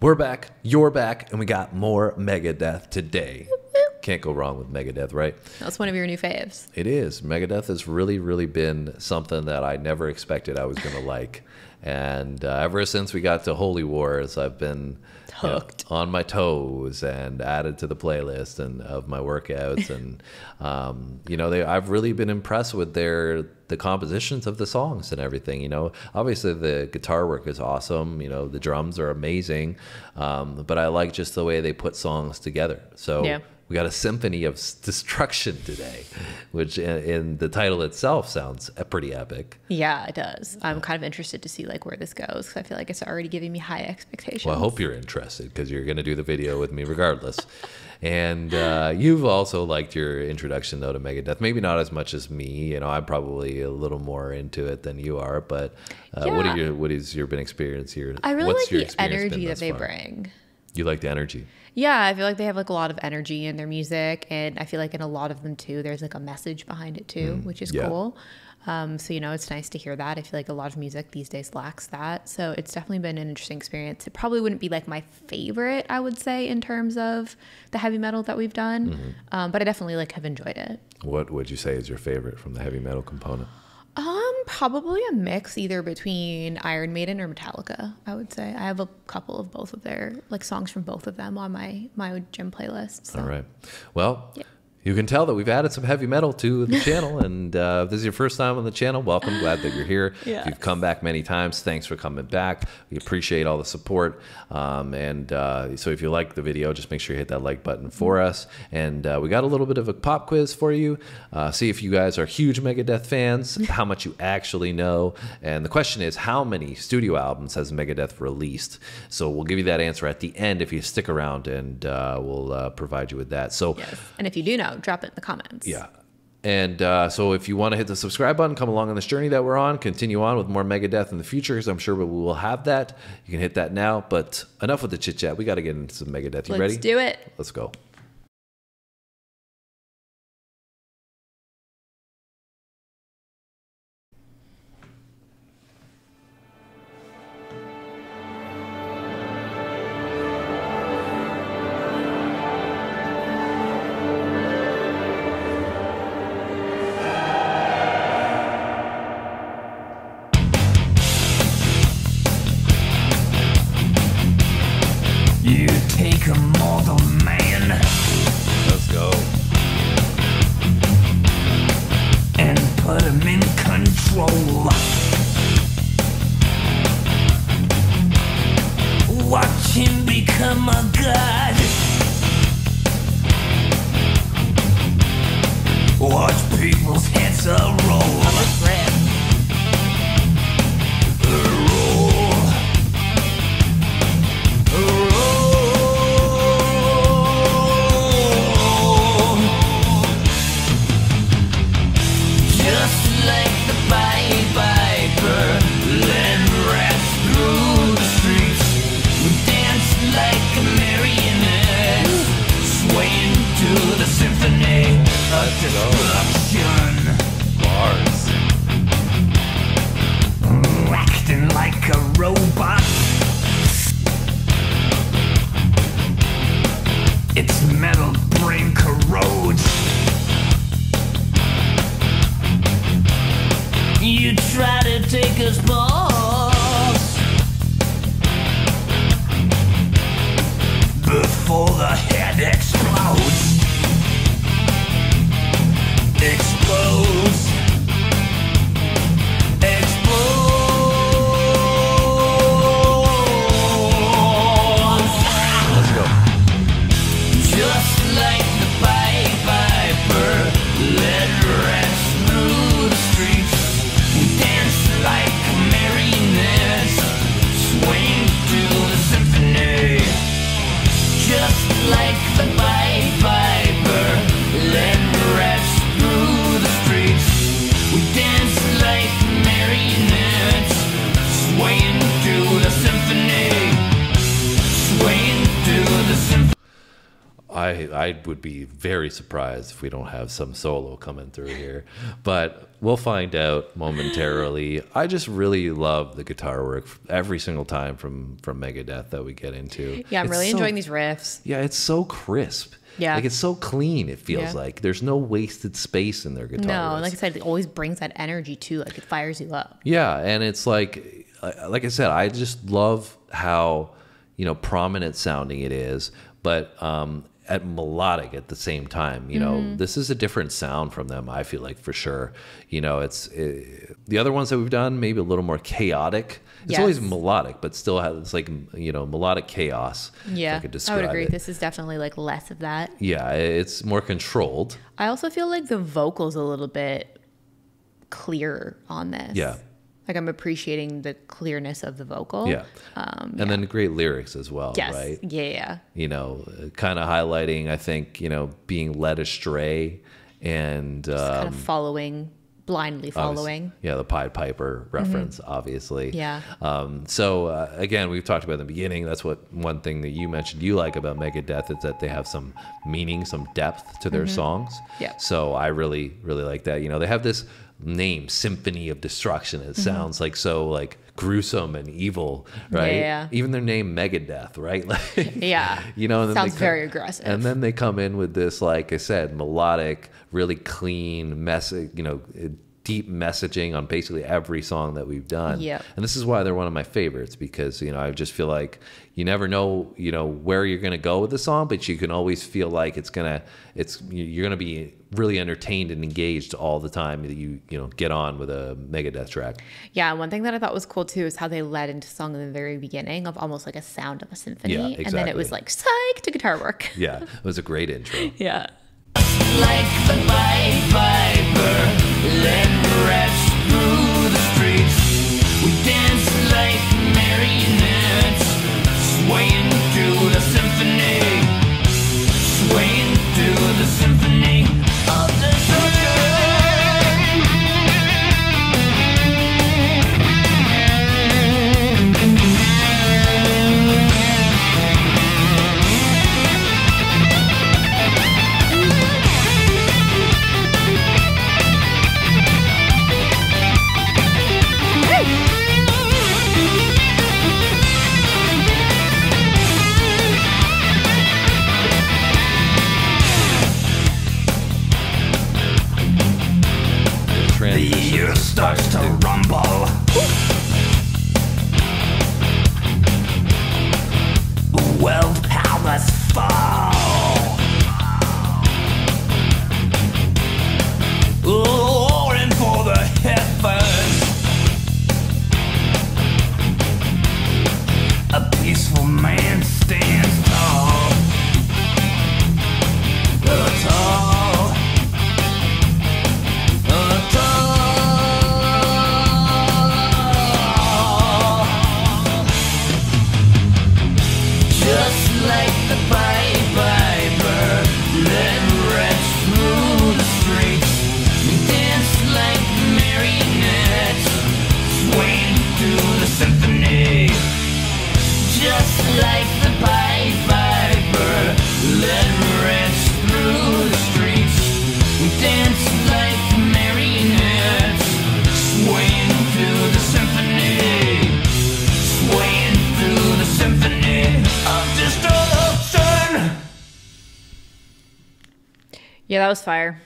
We're back, you're back, and we got more Megadeth today. Can't go wrong with Megadeth, right? That's one of your new faves. It is. Megadeth has really, really been something that I never expected I was going to like. And uh, ever since we got to Holy Wars, I've been you know, Hooked. on my toes and added to the playlist and of my workouts. and um, you know, they, I've really been impressed with their the compositions of the songs and everything. You know, obviously the guitar work is awesome. You know, the drums are amazing. Um, but I like just the way they put songs together. So Yeah. We got a symphony of destruction today, which in, in the title itself sounds uh, pretty epic. Yeah, it does. I'm kind of interested to see like where this goes because I feel like it's already giving me high expectations. Well, I hope you're interested because you're going to do the video with me regardless. and uh, you've also liked your introduction though to Megadeth. Maybe not as much as me. You know, I'm probably a little more into it than you are. But uh, what are Yeah. your what is your been experience here? I really What's like the energy that they far? bring. You like the energy. Yeah, I feel like they have like a lot of energy in their music, and I feel like in a lot of them too, there's like a message behind it too, which is Mm, yeah. cool. Um, so you know, it's nice to hear that. I feel like a lot of music these days lacks that, so it's definitely been an interesting experience. It probably wouldn't be like my favorite, I would say, in terms of the heavy metal that we've done, Mm-hmm. um, but I definitely like have enjoyed it. What would you say is your favorite from the heavy metal component? Probably a mix either between Iron Maiden or Metallica. I would say I have a couple of both of their like songs from both of them on my my gym playlist. So. All right. Well, Yeah. You can tell that we've added some heavy metal to the channel. And uh, if this is your first time on the channel, welcome. Glad that you're here. Yeah. If you've come back many times, thanks for coming back. We appreciate all the support. Um, and uh, so if you like the video, just make sure you hit that like button for us. And uh, we got a little bit of a pop quiz for you. Uh, see if you guys are huge Megadeth fans, how much you actually know. And the question is, how many studio albums has Megadeth released? So we'll give you that answer at the end if you stick around, and uh, we'll uh, provide you with that. So Yes. And if you do know, drop it in the comments. yeah. And uh, so, if you want to hit the subscribe button, come along on this journey that we're on, continue on with more Megadeth in the future, because I'm sure we will have that. You can hit that now. But enough with the chit chat. We got to get into some Megadeth. You ready? Let's ready? do it. Let's go. Take a mortal man Let's go. and put him in control. Watch him become a god. Watch people's heads a take us balls before the head. Explodes. I would be very surprised if we don't have some solo coming through here, but we'll find out momentarily. I just really love the guitar work every single time from from Megadeth that we get into. Yeah, I'm It's really so- enjoying these riffs. Yeah, it's so crisp. Yeah. like it's so clean. It feels Yeah. like there's no wasted space in their guitar. No, riffs. like I said, it always brings that energy too. Like it fires you up. Yeah, and it's like, uh, like I said, I just love how you know prominent sounding it is, but um, at melodic at the same time. You know, this is a different sound from them. I feel like for sure. You know, it's uh the other ones that we've done maybe a little more chaotic. It's always melodic, but still has it's like you know melodic chaos. Yeah, I, I, would agree. it. This is definitely like less of that. Yeah, it's more controlled. I also feel like the vocals a little bit clearer on this. Yeah. Like I'm appreciating the clearness of the vocal. Yeah, and then great lyrics as well. Um, Yes. Right. Yeah, yeah. you know, kind of highlighting, I think, you know, being led astray and Kind um, of following, blindly following. yeah, the Pied Piper reference, obviously. Yeah. Um, so uh, again, we've talked about in the beginning. That's what one thing that you mentioned you like about Megadeth is that they have some meaning, some depth to their songs. Yeah. So I really, really like that. You know, they have this name, Symphony of Destruction. It mm-hmm. sounds like so like gruesome and evil, right? Yeah. Even their name, Megadeth, right? Like, Yeah. you know, and then they Sounds come- very aggressive. And then they come in with this, like I said, melodic, really clean message, you know, deep messaging on basically every song that we've done. Yep. And this is why they're one of my favorites because, you know, I just feel like you never know, you know, where you're going to go with the song, but you can always feel like it's going to, it's, you're going to be really entertained and engaged all the time that you, you know, get on with a Megadeth track. Yeah, one thing that I thought was cool too is how they led into song in the very beginning of almost like a sound of a symphony. Yeah, And then it was like psych to guitar work. Yeah. It was a great intro. Yeah. like the The earth starts to rumble. World powers fall. Roaring Yeah, that was fire.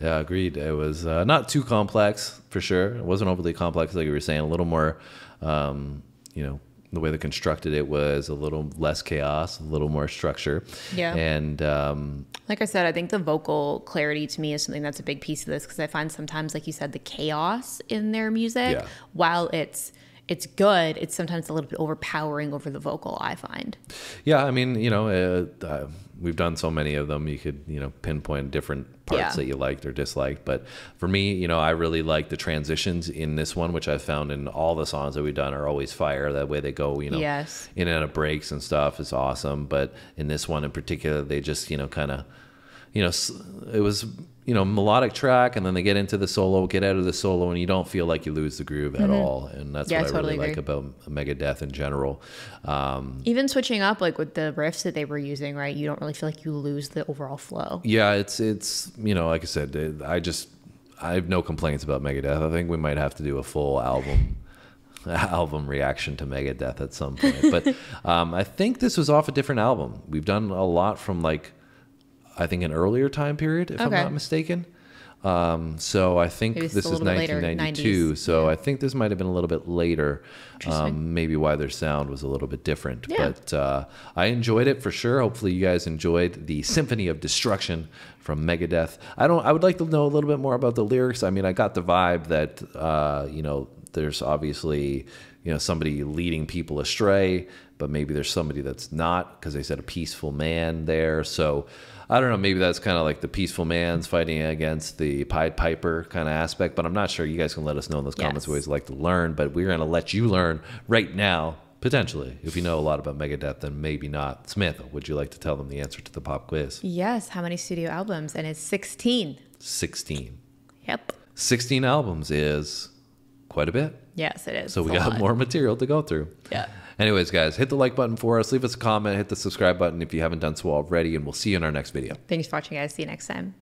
Yeah, agreed. It was uh, not too complex for sure. It wasn't overly complex, like you were saying. A little more, um, you know, the way they constructed it was a little less chaos, a little more structure. Yeah. And um, Like I said, I think the vocal clarity to me is something that's a big piece of this because I find sometimes, like you said, the chaos in their music, Yeah. while it's it's good, it's sometimes a little bit overpowering over the vocal. I find. yeah, I mean, you know, uh, uh, we've done so many of them. You could, you know, pinpoint different parts Yeah. that you liked or disliked. But for me, you know, I really like the transitions in this one, which I've found in all the songs that we've done are always fire. That way they go, you know, Yes. in and out of breaks and stuff is awesome. But in this one in particular, they just, you know, kind of you know, it was you know melodic track, and then they get into the solo, get out of the solo, and you don't feel like you lose the groove at all. And that's Mm-hmm. Yeah, what I totally really like about Megadeth in general. Um, Even switching up like with the riffs that they were using, right? You don't really feel like you lose the overall flow. Yeah, it's it's you know, like I said, I just I have no complaints about Megadeth. I think we might have to do a full album album reaction to Megadeth at some point. But um, I think this was off a different album. We've done a lot from like I think an earlier time period, if I'm not mistaken. Um, so I think Maybe this is little bit later, 1992. 90s. So I think this might have been a little bit later. Um, maybe why their sound was a little bit different. Yeah. But uh, I enjoyed it for sure. Hopefully, you guys enjoyed the Symphony of Destruction from Megadeth. I don't. I would like to know a little bit more about the lyrics. I mean, I got the vibe that uh, you know, there's obviously you know somebody leading people astray, but maybe there's somebody that's not because they said a peaceful man there. So. I don't know. Maybe that's kind of like the peaceful man's fighting against the Pied Piper kind of aspect, but I'm not sure. You guys can let us know in those comments. Yes. We always like to learn, but we're going to let you learn right now, potentially. If you know a lot about Megadeth, then maybe not. Smith, would you like to tell them the answer to the pop quiz? Yes. How many studio albums? And it's 16. 16. Yep. 16 albums is quite a bit. Yes, it is. So we It's got lot. more material to go through. Yeah. Anyways, guys, hit the like button for us. Leave us a comment. Hit the subscribe button if you haven't done so already. And we'll see you in our next video. Thanks for watching, guys. See you next time.